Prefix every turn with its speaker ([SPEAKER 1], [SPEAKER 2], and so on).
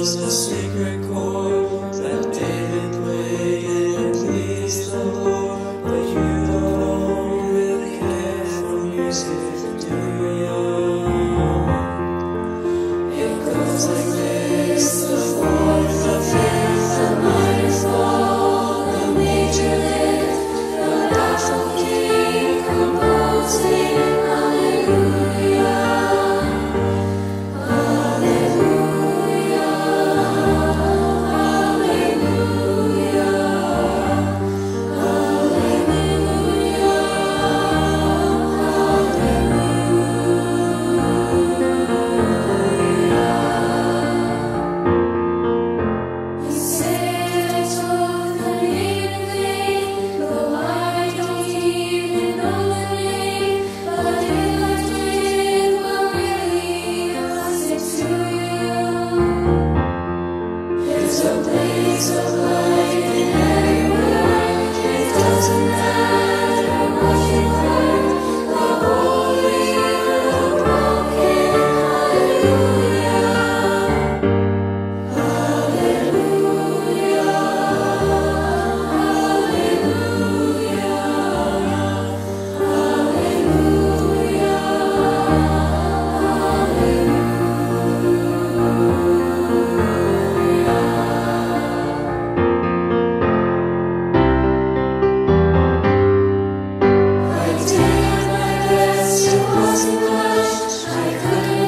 [SPEAKER 1] was a secret chord that David played and pleased the Lord. But you don't care for music, do you? was I couldn't.